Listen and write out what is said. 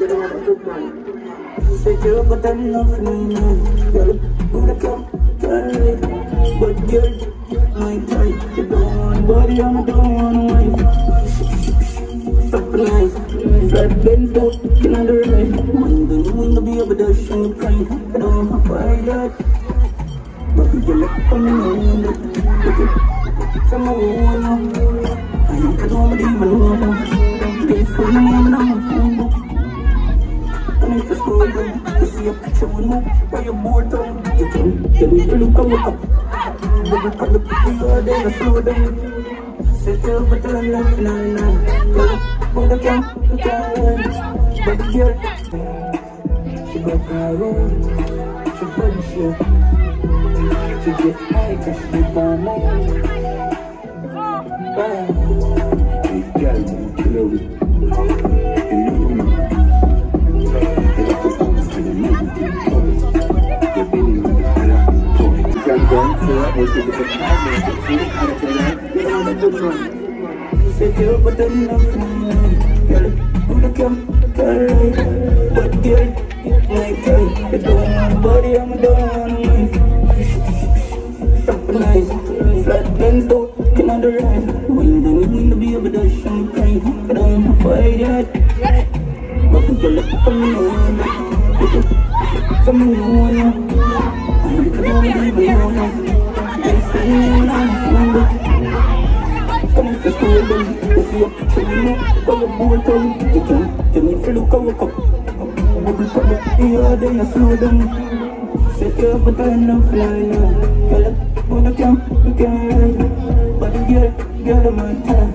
On a good man. Say girl, but enough for me now. Girl, the come? Girl, but girl, my type. You don't want body, I'm don't want wife. Nice. Flat bend out, can I right? When the new window be over the shine crying. I don't have fight that. But you look on me, look. Someone who want you. I don't believe in love. Get full of me, I'm not a if you. you see a picture with me Where you bored down, you can you look and look up Double cut the pretty all day, you slow down your butter and love, nah, nah Girl, put the cam, you can But the girl She got own She body shit She get high, cause she get more fight the one But you. look for me, know You yeah, Girl, I'm on time